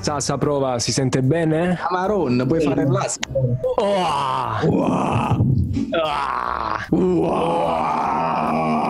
Sasa prova, si sente bene? Amaron, puoi fare l'asco. Oh! Wow.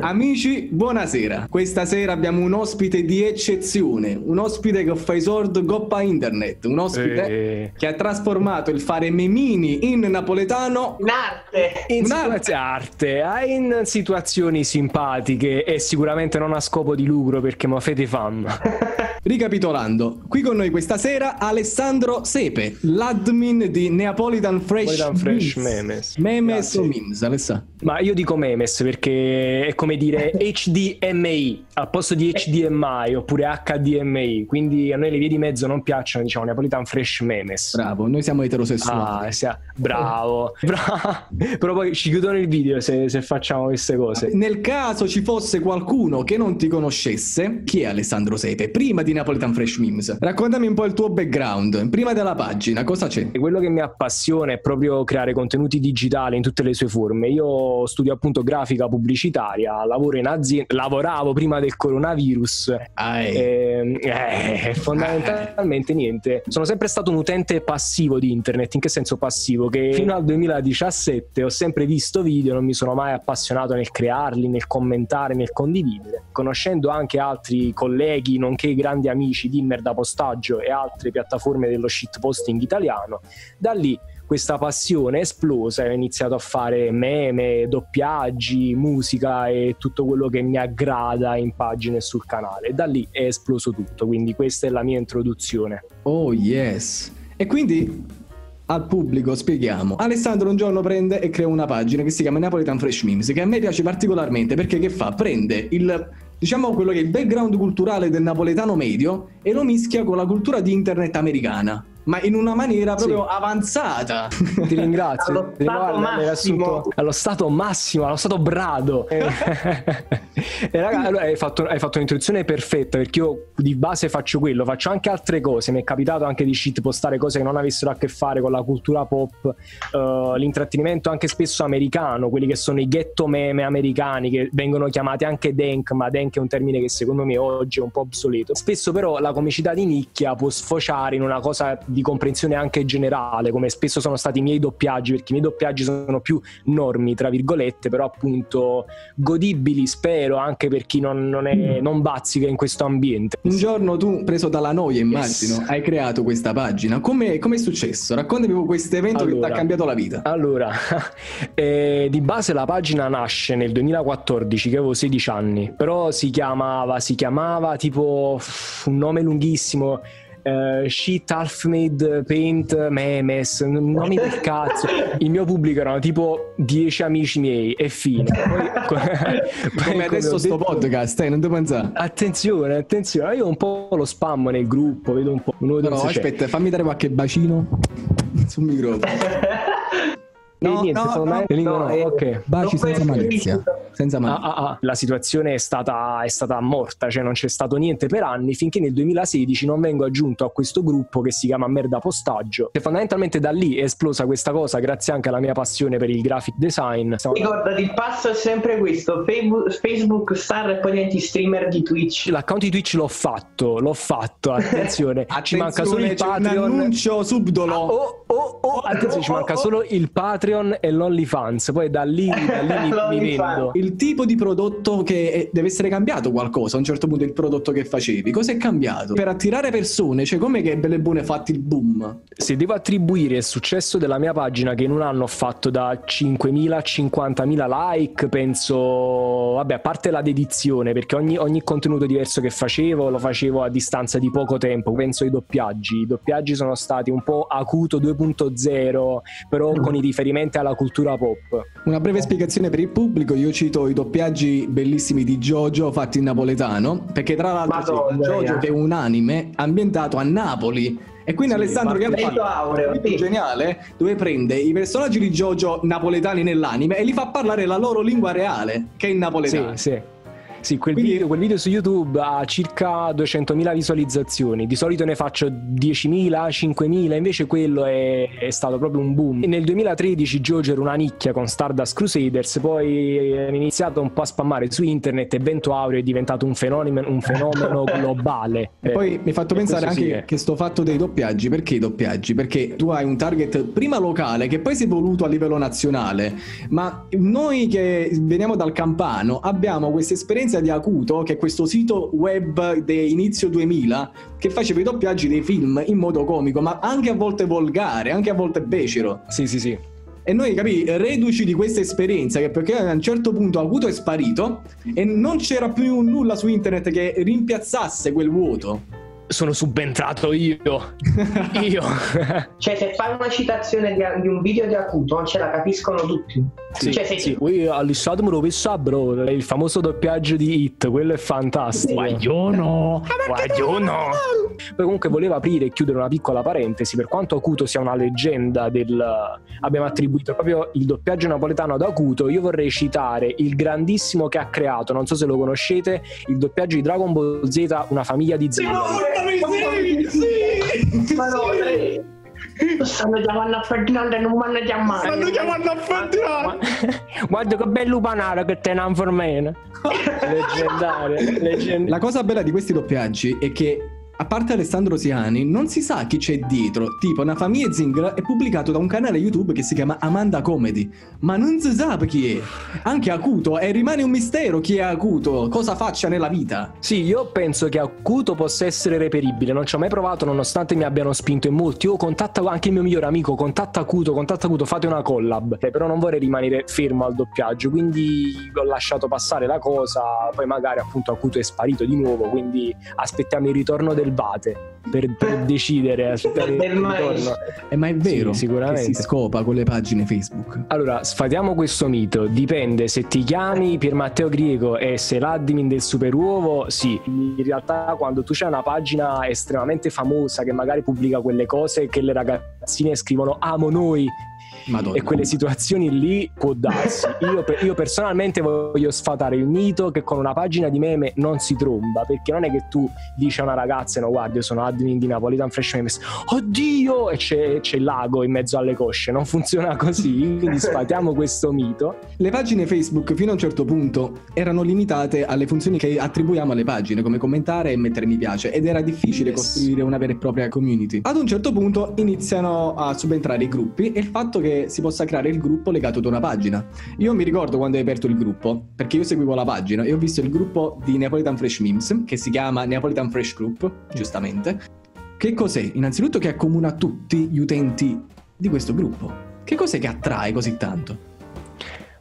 Amici, buonasera. Questa sera abbiamo un ospite di eccezione, un ospite che fa i sordi goppa internet, un ospite Eh. che ha trasformato il fare memini in napoletano In arte. In arte, ah, in situazioni simpatiche e sicuramente non a scopo di lucro perché ma fate fam. Ricapitolando, qui con noi questa sera Alessandro Sepe, l'admin di Neapolitan Fresh, Neapolitan Fresh Memes. Memes o memes, Alessandro? Ma io dico memes perché è come dire HDMI al posto di HDMI oppure HDMI, quindi a noi le vie di mezzo non piacciono, diciamo Neapolitan Fresh Memes. Bravo, noi siamo eterosessuali. Ah, sia- bravo, bravo. Però poi ci chiudono il video se, se facciamo queste cose. Nel caso ci fosse qualcuno che non ti conoscesse, chi è Alessandro Sepe? Prima di Napolitan Fresh Memes, raccontami un po' il tuo background. Prima della pagina, cosa c'è? E quello che mi appassiona è proprio creare contenuti digitali in tutte le sue forme. Io studio appunto grafica pubblicitaria, lavoro in azienda, lavoravo prima del coronavirus. Ah, eh. E, eh, fondamentalmente niente. Sono sempre stato un utente passivo di internet. In che senso passivo? Che fino al 2017 ho sempre visto video, non mi sono mai appassionato nel crearli, nel commentare, nel condividere. Conoscendo anche altri colleghi, nonché grandi amici di Merda Postaggio e altre piattaforme dello shitposting italiano, da lì questa passione è esplosa e ho iniziato a fare meme, doppiaggi, musica e tutto quello che mi aggrada in pagine sul canale. Da lì è esploso tutto, quindi questa è la mia introduzione. Oh yes. E quindi al pubblico spieghiamo. Alessandro un giorno prende e crea una pagina che si chiama Napolitan Fresh Memes, che a me piace particolarmente perché che fa? Prende il diciamo quello che è il background culturale del napoletano medio e lo mischia con la cultura di internet americana, ma in una maniera proprio avanzata. Ti ringrazio. Allo stato guarda, assunto- allo stato massimo, allo stato brado. e raga, allora, hai, fatto, hai fatto un'introduzione perfetta perché io di base faccio quello, faccio anche altre cose. Mi è capitato anche di shitpostare cose che non avessero a che fare con la cultura pop, eh, l'intrattenimento anche spesso americano, quelli che sono i ghetto meme americani che vengono chiamati anche dank, ma dank è un termine che secondo me oggi è un po' obsoleto. Spesso però la comicità di nicchia può sfociare in una cosa di comprensione anche generale, come spesso sono stati i miei doppiaggi, perché i miei doppiaggi sono più normi, tra virgolette, però appunto godibili, spero, anche per chi non, non, è, non bazzica in questo ambiente. Un giorno tu, preso dalla noia, immagino, Yes. hai creato questa pagina. Come è successo? Raccontami questo evento che ti Allora. ha cambiato la vita. Allora, eh, di base la pagina nasce nel 2014, che avevo 16 anni, però si chiamava, si chiamava tipo un nome lunghissimo. Eh, shit half made paint memes nomi del cazzo il mio pubblico erano tipo 10 amici miei e fine poi, poi Come adesso sto detto- podcast, eh, non devo pensare. attenzione attenzione io un po' lo spammo nel gruppo vedo un po' uno No, no, c'è. aspetta, fammi dare qualche bacino sul microfono. E No, niente, no, fondamentalmente- no, no, eh, ok Baci Non puoi senza essere malizia. visto. Senza Ah, malizia. ah, ah. La situazione è stata, è stata morta, cioè non c'è stato niente per anni finché nel 2016 non vengo aggiunto a questo gruppo che si chiama Merda Postaggio. E fondamentalmente da lì è esplosa questa cosa, grazie anche alla mia passione per il graphic design. Stiamo- Ricordati, il passo è sempre questo: Facebook, star e poi diventi streamer di Twitch. L'account di Twitch l'ho fatto, l'ho fatto, attenzione, ci manca solo il Attenzione, c'è un Patreon. annuncio subdolo. Ah, oh, oh, oh, attenzione, ci manca solo il Patreon e l'OnlyFans. Poi da lì, da lì mi- mi, vendo. Il tipo di prodotto che deve essere cambiato qualcosa a un certo punto il prodotto che facevi. Cosa è cambiato? Per attirare persone, cioè come che belle buone fatti il boom? Se devo attribuire il successo della mia pagina, che in un anno ho fatto da 5.000 a 50.000 like, penso, vabbè, a parte la dedizione, perché ogni, ogni contenuto diverso che facevo lo facevo a distanza di poco tempo. Penso ai doppiaggi. I doppiaggi sono stati un po' acuto 2.0, però con i riferimenti alla cultura pop. Una breve spiegazione per il pubblico, io cito i doppiaggi bellissimi di Jojo fatti in napoletano, perché tra l'altro sì, Jojo che è un anime ambientato a Napoli. E quindi Sì, Alessandro che ha fatto aureo, un sì. geniale dove prende i personaggi di Jojo napoletani nell'anime e li fa parlare la loro lingua reale, che è il napoletano. Sì, sì. Sì, quel, Quindi- video, quel video su YouTube ha circa 200.000 visualizzazioni. Di solito ne faccio 10.000, 5.000, invece quello è, è stato proprio un boom. E nel 2013 Jojo era una nicchia con Stardust Crusaders, poi hanno iniziato un po' a spammare su internet e Vento Aureo è diventato un fenomeno, un fenomeno globale. E Eh, poi mi hai fatto pensare anche sì è- che sto fatto dei doppiaggi, perché i doppiaggi? Perché tu hai un target prima locale che poi si è evoluto a livello nazionale, ma noi che veniamo dal campano abbiamo questa esperienza di Acuto, che è questo sito web di inizio 2000 che faceva i doppiaggi dei film in modo comico, ma anche a volte volgare, anche a volte becero. Sì, sì, sì. E noi, capì, reduci di questa esperienza, che perché a un certo punto Acuto è sparito e non c'era più nulla su internet che rimpiazzasse quel vuoto. Sono subentrato io. io. Cioè, se fai una citazione di, di un video di Acuto, ce la capiscono tutti. Sì, cioè, se sì. Poi all'Issato me lo pensa, bro. Il famoso doppiaggio di Hit, quello è fantastico. Guagliono. Guaglione. Poi comunque volevo aprire e chiudere una piccola parentesi. Per quanto Acuto sia una leggenda del... Abbiamo attribuito proprio il doppiaggio napoletano ad Acuto, io vorrei citare il grandissimo che ha creato, non so se lo conoscete, il doppiaggio di Dragon Ball Z, una famiglia di Z. Ma no, eh. Stanno chiamando a Ferdinando e non mi hanno chiamato. Stanno chiamando a Ferdinando! Guarda che bello panaro che te ne. Leggendario, leggendario. La cosa bella di questi doppiaggi è che, a parte Alessandro Siani, non si sa chi c'è dietro. Tipo, una famiglia Zingara è pubblicato da un canale YouTube che si chiama Amanda Comedy, ma non si sa chi è. Anche Acuto, e rimane un mistero chi è Acuto, cosa faccia nella vita. Sì, io penso che Acuto possa essere reperibile, non ci ho mai provato nonostante mi abbiano spinto in molti. Io contatta anche il mio migliore amico, contatta Acuto, contatta Acuto, fate una collab. Eh, Però non vorrei rimanere fermo al doppiaggio, quindi ho lasciato passare la cosa, poi magari appunto Acuto è sparito di nuovo, quindi aspettiamo il ritorno del Bate per, per decidere. Del maestro. Eh, ma è vero Sì, sicuramente. che si scopa con le pagine Facebook. Allora, sfatiamo questo mito. Dipende se ti chiami Pier Matteo Griego e sei l'admin del Super Uovo, sì. In realtà, quando tu c'hai una pagina estremamente famosa che magari pubblica quelle cose che le ragazzine scrivono amo noi Madonna. e quelle situazioni lì può darsi. Io, io personalmente voglio sfatare il mito che con una pagina di meme non si tromba, perché non è che tu dici a una ragazza, no guarda io sono admin di Napolitan Fresh Memes, oddio, e c'è, c'è il lago in mezzo alle cosce, non funziona così, quindi sfatiamo questo mito. Le pagine Facebook fino a un certo punto erano limitate alle funzioni che attribuiamo alle pagine, come commentare e mettere mi piace, ed era difficile Yes. costruire una vera e propria community. Ad un certo punto iniziano a subentrare i gruppi e il fatto che si possa creare il gruppo legato ad una pagina. Io mi ricordo quando hai aperto il gruppo, perché io seguivo la pagina e ho visto il gruppo di Neapolitan Fresh Memes, che si chiama Neapolitan Fresh Group, giustamente. Che cos'è? Innanzitutto che accomuna tutti gli utenti di questo gruppo. Che cos'è che attrae così tanto?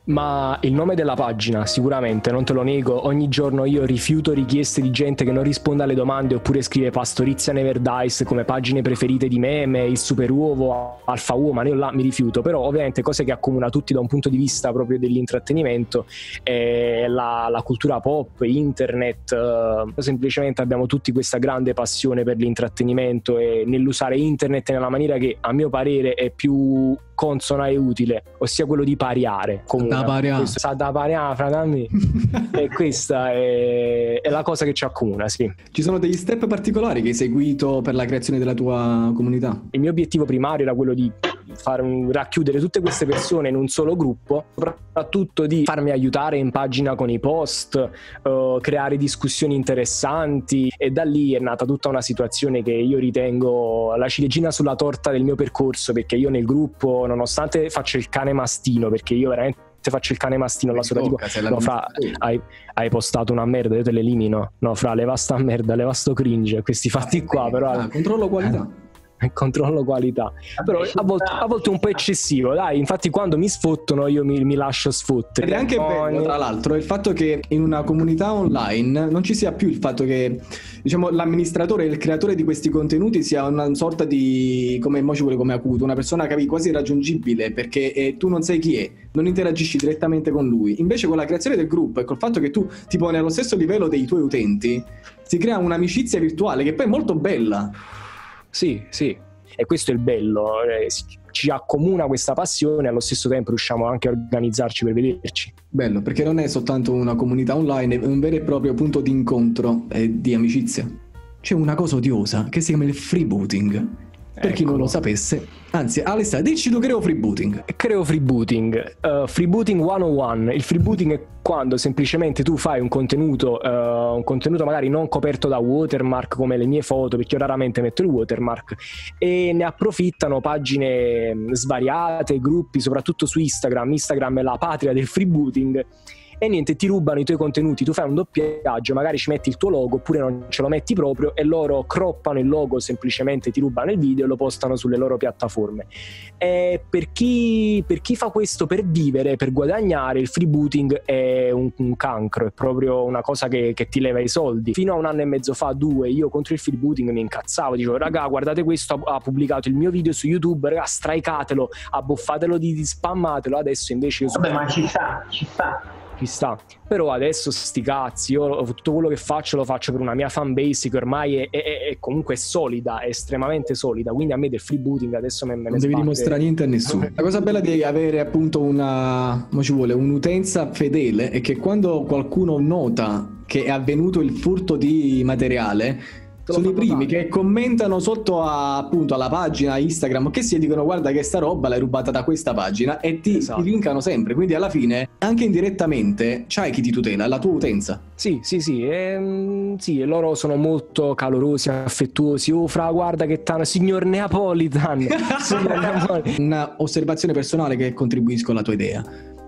Ma il nome della pagina, sicuramente, non te lo nego, ogni giorno io rifiuto richieste di gente che non risponde alle domande oppure scrive Pastorizia Never Dies come pagine preferite di meme, il Super Uovo, Alfa Woman, io là mi rifiuto, però ovviamente cose che accomuna tutti da un punto di vista proprio dell'intrattenimento, è la, la cultura pop, internet, eh, semplicemente abbiamo tutti questa grande passione per l'intrattenimento e nell'usare internet nella maniera che a mio parere è più consona e utile, ossia quello di pariare. Comunque, Da pariare. Sa da pariare, fratelli. e questa è, è la cosa che ci accomuna, sì. Ci sono degli step particolari che hai seguito per la creazione della tua comunità? Il mio obiettivo primario era quello di fare un- racchiudere tutte queste persone in un solo gruppo, soprattutto di farmi aiutare in pagina con i post, eh, creare discussioni interessanti e da lì è nata tutta una situazione che io ritengo la ciliegina sulla torta del mio percorso perché io nel gruppo, nonostante faccio il cane mastino, perché io veramente faccio il cane mastino la sola tipo no, fra, hai, hai postato una merda, io te l'elimino. No, fra, leva sta merda, leva sto cringe, questi fatti qua, però Ah, controllo qualità. controllo qualità. Però a volte, a volte un po' eccessivo, dai. Infatti, quando mi sfottono, io mi, mi lascio sfottere. Ed è anche bello, tra l'altro, il fatto che in una comunità online non ci sia più il fatto che diciamo, l'amministratore e il creatore di questi contenuti sia una sorta di, come mo ci vuole come acuto, una persona capi, quasi irraggiungibile perché eh, tu non sai chi è, non interagisci direttamente con lui. Invece con la creazione del gruppo e col fatto che tu ti poni allo stesso livello dei tuoi utenti, si crea un'amicizia virtuale che poi è molto bella. Sì, sì. E questo è il bello. eh, ci accomuna questa passione e allo stesso tempo riusciamo anche a organizzarci per vederci. Bello, perché non è soltanto una comunità online, è un vero e proprio punto di incontro e di amicizia. C'è una cosa odiosa che si chiama il freebooting. Per chi non lo sapesse, anzi, Alessandro, dici tu creo freebooting. Creo freebooting. Uh, freebooting 101. Il freebooting è quando semplicemente tu fai un contenuto, uh, un contenuto magari non coperto da watermark come le mie foto, perché io raramente metto il watermark, e ne approfittano pagine svariate, gruppi, soprattutto su Instagram. Instagram è la patria del freebooting e niente, ti rubano i tuoi contenuti, tu fai un doppiaggio, magari ci metti il tuo logo oppure non ce lo metti proprio e loro croppano il logo, semplicemente ti rubano il video e lo postano sulle loro piattaforme. Per chi, per chi fa questo per vivere, per guadagnare, il freebooting è un, un cancro, è proprio una cosa che, che, ti leva i soldi. Fino a un anno e mezzo fa, due, io contro il freebooting mi incazzavo, dicevo raga guardate questo, ha, pubblicato il mio video su YouTube, raga strikatelo, abboffatelo di, di spammatelo, adesso invece. Vabbè ma ci sta, ci sta ci sta. Però adesso sti cazzi, io tutto quello che faccio lo faccio per una mia fanbase che ormai è, è, è comunque solida, è estremamente solida. Quindi a me del freebooting adesso me, me non devi dimostrare niente a nessuno. La cosa bella di avere appunto una, come ci vuole, un'utenza fedele è che quando qualcuno nota che è avvenuto il furto di materiale, sono i primi che commentano sotto a, appunto alla pagina Instagram che si dicono guarda che sta roba l'hai rubata da questa pagina e ti, esatto. ti linkano sempre. Quindi alla fine anche indirettamente c'hai chi ti tutela la tua utenza. Sì sì sì ehm, sì loro sono molto calorosi affettuosi. Oh fra guarda che tana signor Neapolitan. Signor Neapolitan. Una osservazione personale che contribuisco alla tua idea.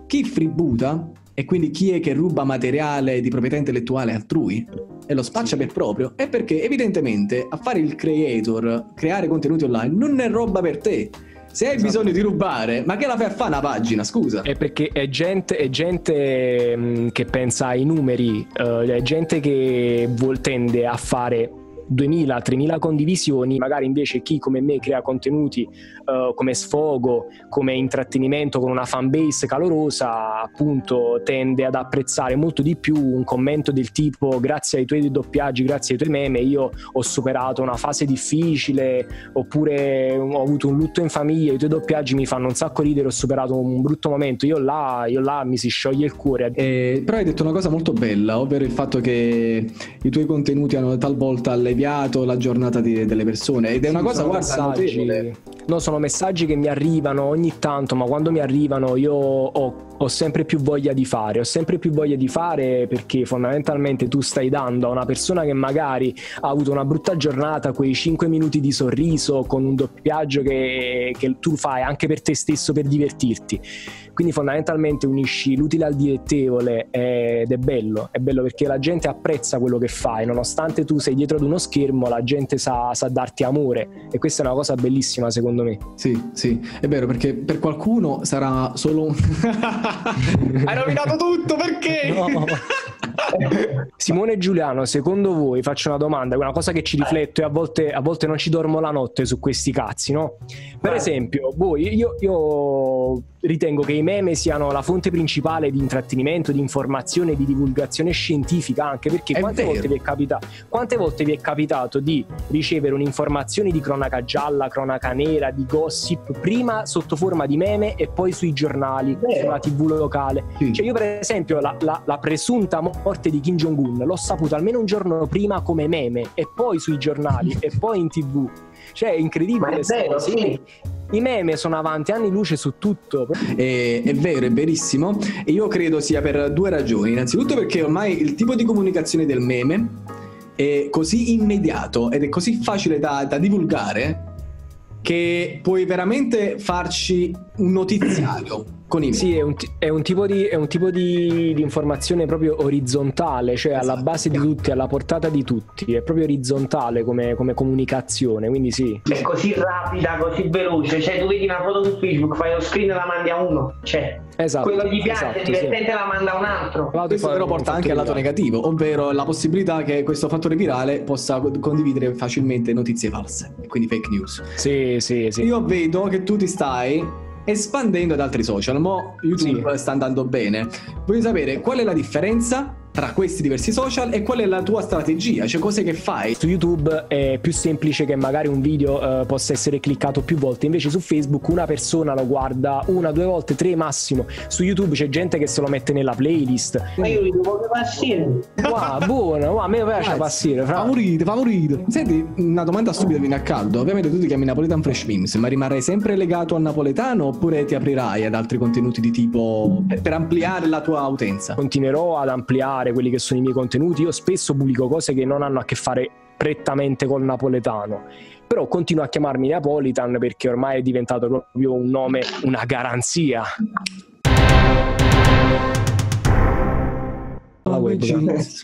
Chi freeboota e quindi chi è che ruba materiale di proprietà intellettuale altrui e lo spaccia per proprio è perché evidentemente a fare il creator, creare contenuti online, non è roba per te. Se hai esatto. bisogno di rubare, ma che la fai a fare una pagina, scusa? È perché è gente, è gente mh, che pensa ai numeri, uh, è gente che tende a fare 2000-3000 condivisioni, magari invece chi come me crea contenuti uh, come sfogo, come intrattenimento con una fanbase calorosa, appunto tende ad apprezzare molto di più un commento del tipo grazie ai tuoi doppiaggi, grazie ai tuoi meme, io ho superato una fase difficile, oppure ho avuto un lutto in famiglia, i tuoi doppiaggi mi fanno un sacco ridere, ho superato un brutto momento, io là, io là mi si scioglie il cuore. Eh, però hai detto una cosa molto bella, ovvero il fatto che i tuoi contenuti hanno talvolta alleviato cambiato la giornata di, delle persone ed è una cosa guarda notevole. No, sono messaggi che mi arrivano ogni tanto, ma quando mi arrivano io ho, ho, sempre più voglia di fare, ho sempre più voglia di fare perché fondamentalmente tu stai dando a una persona che magari ha avuto una brutta giornata quei 5 minuti di sorriso con un doppiaggio che, che tu fai anche per te stesso per divertirti. Quindi fondamentalmente unisci l'utile al dilettevole ed è bello, è bello perché la gente apprezza quello che fai, nonostante tu sei dietro ad uno schermo, la gente sa, sa darti amore e questa è una cosa bellissima secondo me. Sì, sì, è vero perché per qualcuno sarà solo un... Hai rovinato tutto perché? No. Simone e Giuliano, secondo voi, faccio una domanda, è una cosa che ci rifletto e a volte, a volte non ci dormo la notte su questi cazzi, no? Per esempio, voi, io, io ritengo che i meme siano la fonte principale di intrattenimento, di informazione, di divulgazione scientifica, anche perché quante volte, capita- quante volte, vi è capitato di ricevere un'informazione di cronaca gialla, cronaca nera, di gossip, prima sotto forma di meme e poi sui giornali, Beh. sulla tv locale? Sì. Cioè io per esempio la, la, la presunta morte di Kim Jong-un l'ho saputo almeno un giorno prima come meme e poi sui giornali e poi in tv. Cioè è incredibile. È vero, sì. I meme sono avanti anni luce su tutto. È, è, vero, è verissimo. E io credo sia per due ragioni. Innanzitutto perché ormai il tipo di comunicazione del meme è così immediato ed è così facile da, da divulgare che puoi veramente farci un notiziario con i Sì, è un, è un tipo, di, è un tipo di, di, informazione proprio orizzontale, cioè esatto. alla base di tutti, alla portata di tutti, è proprio orizzontale come, come comunicazione, quindi sì. È così rapida, così veloce, cioè tu vedi una foto su Facebook, fai lo screen e la mandi a uno, cioè esatto, quello gli piace, esatto, divertente sì. la manda a un altro. Questo però porta anche al lato negativo, ovvero la possibilità che questo fattore virale possa condividere facilmente notizie false, quindi fake news. Sì, sì, sì. Io vedo che tu ti stai espandendo ad altri social. Mo YouTube sì. sta andando bene. Voglio sapere qual è la differenza tra questi diversi social e qual è la tua strategia, cioè cose che fai. Su YouTube è più semplice che magari un video eh, possa essere cliccato più volte, invece su Facebook una persona lo guarda una, due volte, tre massimo. Su YouTube c'è gente che se lo mette nella playlist. Ma io li devo passare. Wow, buono, wow, a me piace passare. Favorito, favorito. Senti, una domanda stupida viene a caldo. Ovviamente tu ti chiami Napoletan Fresh Memes, ma rimarrai sempre legato al napoletano oppure ti aprirai ad altri contenuti di tipo per, per ampliare la tua utenza? Continuerò ad ampliare quelli che sono i miei contenuti. Io spesso pubblico cose che non hanno a che fare prettamente col napoletano però continuo a chiamarmi Napolitan perché ormai è diventato proprio un nome, una garanzia web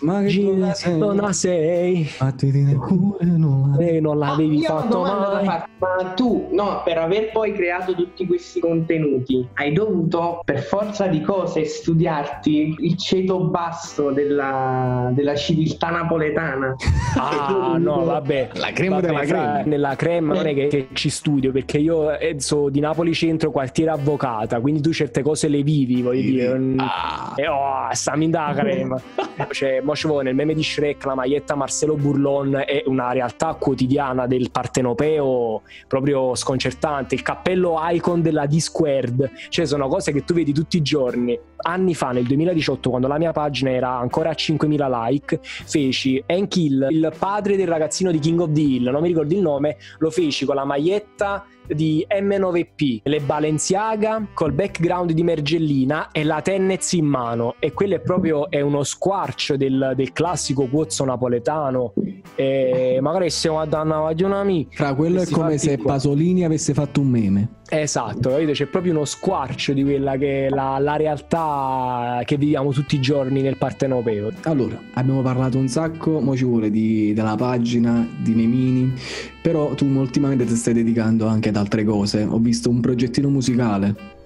ma che non sei? battiti nel cuore non, la... non l'avevi ah, fatto mai. ma tu no per aver poi creato tutti questi contenuti hai dovuto per forza di cose studiarti il ceto basso della, della civiltà napoletana? Ah no vabbè. La crema della crema. nella crema non è che, che, ci studio perché io eh, so di Napoli centro quartiere avvocata quindi tu certe cose le vivi voglio sì. dire ah. e oh stammi in da crema cioè, mo nel meme di Shrek la maglietta Marcelo Burlon è una realtà quotidiana del partenopeo proprio sconcertante. Il cappello icon della D-Squared, cioè sono cose che tu vedi tutti i giorni. Anni fa, nel 2018, quando la mia pagina era ancora a 5.000 like, feci Hank Hill, il padre del ragazzino di King of the Hill, non mi ricordo il nome, lo feci con la maglietta di M9P, le Balenciaga col background di Mergellina e la Tennez in mano e quello è proprio è uno squarcio del, del classico quozzo napoletano e magari stiamo a dare una amica fra quello è come se qua. Pasolini avesse fatto un meme Esatto, c'è proprio uno squarcio di quella che è la, la, realtà che viviamo tutti i giorni nel partenopeo. Allora, abbiamo parlato un sacco, mo ci vuole di, della pagina, di Nemini, però tu ultimamente ti stai dedicando anche ad altre cose. Ho visto un progettino musicale.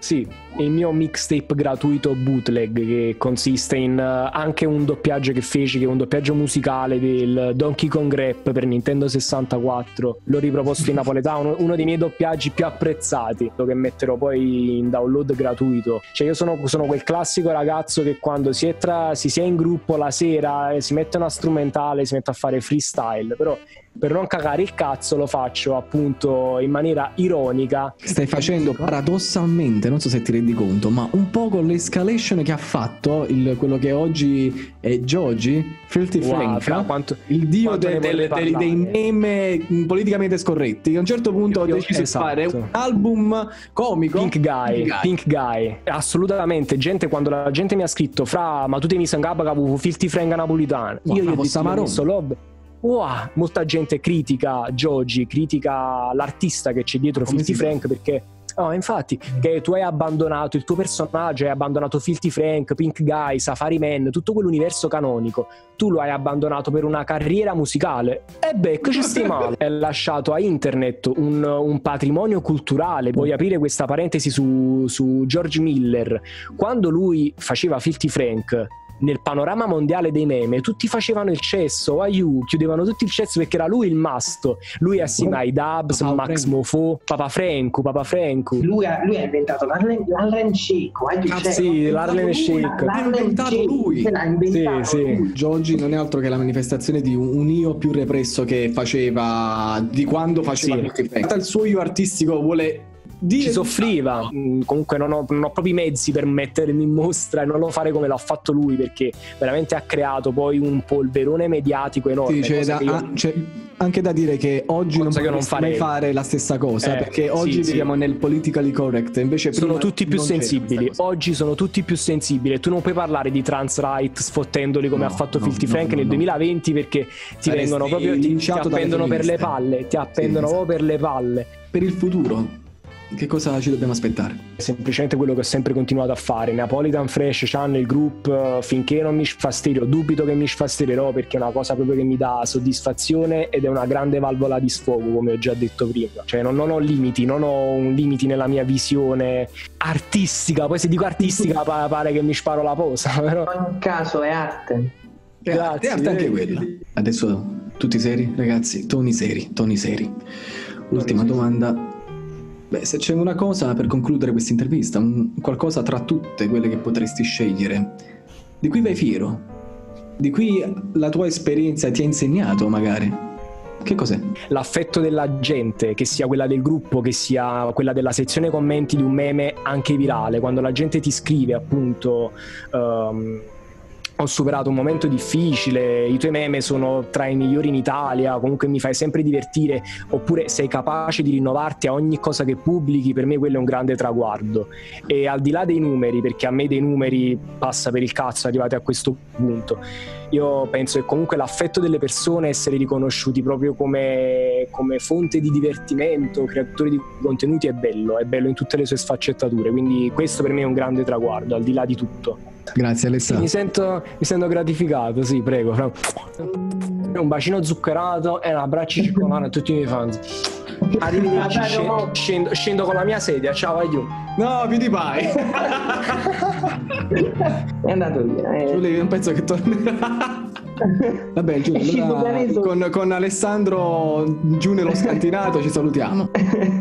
Sì, il mio mixtape gratuito bootleg che consiste in uh, anche un doppiaggio che feci, che è un doppiaggio musicale del Donkey Kong Rap per Nintendo 64. L'ho riproposto in napoletano, uno dei miei doppiaggi più apprezzati, che metterò poi in download gratuito. Cioè io sono, sono quel classico ragazzo che quando si è, tra, si, si è in gruppo la sera, eh, si mette una strumentale, si mette a fare freestyle, però per non cagare il cazzo lo faccio appunto in maniera ironica. Stai facendo paradossalmente, non so se ti rendi conto, ma un po' con l'escalation che ha fatto il, quello che oggi è Joji, Filthy wow, Frank, quanto, il dio de, de, de, dei meme politicamente scorretti. A un certo punto io, ho deciso esatto. di fare un album comico. Pink guy, Pink guy, Pink guy. Assolutamente, gente quando la gente mi ha scritto fra ma tu ti mi sangaba che avevo Filthy Frank napolitano. Io gli ho detto, ho messo Lob wow, molta gente critica Joji, critica l'artista che c'è dietro Filthy Frank perché Oh, infatti, che tu hai abbandonato il tuo personaggio, hai abbandonato Filthy Frank, Pink Guy, Safari Man, tutto quell'universo canonico. Tu lo hai abbandonato per una carriera musicale. E beh, che ci stai male? Hai lasciato a internet un, un, patrimonio culturale. Vuoi aprire questa parentesi su, su George Miller? Quando lui faceva Filthy Frank, nel panorama mondiale dei meme tutti facevano il cesso, aiù, chiudevano tutti il cesso perché era lui il masto, lui assieme ai Dubs, Papa Max. Mofo, Papa Franco, Papa Franco. Lui ha, lui ha inventato l'Arlen, l'Arlen Shake, ah, cioè, sì, l'Arlen Shake. L'ha inventato lui. L'ha inventato sì, sì. Giorgi non è altro che la manifestazione di un io più represso che faceva di quando faceva sì. il suo io artistico vuole Dire ci soffriva. Mm, comunque non ho, non ho, proprio i mezzi per mettermi in mostra e non lo fare come l'ha fatto lui perché veramente ha creato poi un polverone mediatico enorme. Sì, c'è, da, io... ah, c'è anche da dire che oggi non possiamo mai fare la stessa cosa eh, perché oggi sì, viviamo sì. nel politically correct invece sono tutti più sensibili. oggi sono tutti più sensibili. Tu non puoi parlare di trans right sfottendoli come no, ha fatto no, Filthy no, Frank nel 2020 perché ti vengono proprio ti, ti appendono per le palle ti appendono sì, proprio per le palle. Per il futuro che cosa ci dobbiamo aspettare? Semplicemente quello che ho sempre continuato a fare. Napolitan Fresh Channel Group finché non mi sfastidio, dubito che mi sfastidierò perché è una cosa proprio che mi dà soddisfazione ed è una grande valvola di sfogo, come ho già detto prima. Cioè non, non ho limiti, non ho un limiti nella mia visione artistica. Poi se dico artistica pare che mi sparo la posa. Però... In ogni caso è arte. Grazie. È arte anche quella. Adesso tutti seri, ragazzi, toni seri, toni seri. Ultima domanda Beh, se c'è una cosa per concludere questa intervista, un, qualcosa tra tutte quelle che potresti scegliere, di cui vai fiero, di cui la tua esperienza ti ha insegnato magari. Che cos'è? L'affetto della gente, che sia quella del gruppo, che sia quella della sezione commenti di un meme anche virale, quando la gente ti scrive appunto... Um, ho superato un momento difficile, i tuoi meme sono tra i migliori in Italia, comunque mi fai sempre divertire, oppure sei capace di rinnovarti a ogni cosa che pubblichi, per me quello è un grande traguardo. E al di là dei numeri, perché a me dei numeri passa per il cazzo arrivati a questo punto, io penso che comunque l'affetto delle persone, essere riconosciuti proprio come, come fonte di divertimento, creatori di contenuti è bello, è bello in tutte le sue sfaccettature, quindi questo per me è un grande traguardo, al di là di tutto. Grazie Alessandro. Mi sento, mi sento gratificato, sì, prego. Un bacino zuccherato e un abbraccio ciccolano a tutti i miei fans. Arrivederci, scendo, scendo, scendo, con la mia sedia, ciao, vai giù. No, PewDiePie. è andato via. Eh. Giulio, un pezzo che tornerà. Vabbè, Giulio, allora, con, con Alessandro giù nello scantinato ci salutiamo.